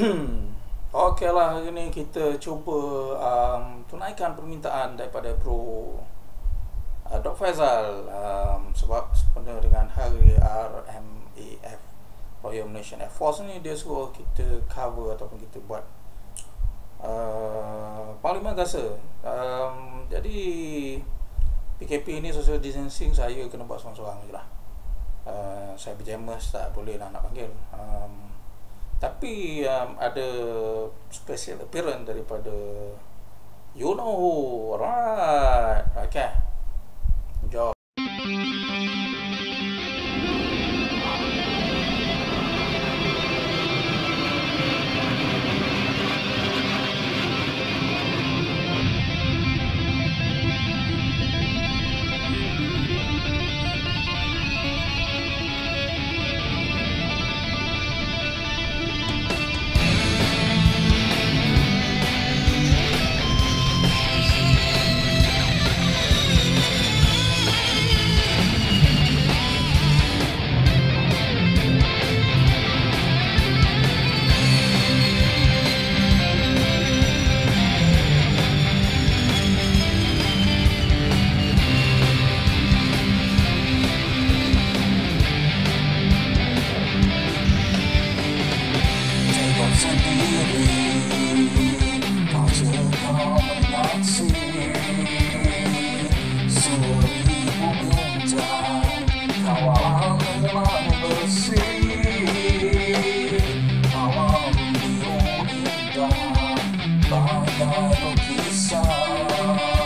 Okeylah hari ni kita cuba um, tunaikan permintaan daripada Pro uh, Dr. Faizal um, sebab sebenarnya dengan hari RMAF Royal Malaysian Air Force ni dia suruh kita cover ataupun kita buat uh, Parlimen rasa. Um, jadi PKP ni social distancing saya kena buat seorang-seorang je lah. Uh, saya berjamas tak boleh lah nak panggil. Um, tapi um, ada special appearance daripada you know who right okay. Jom by the focus star.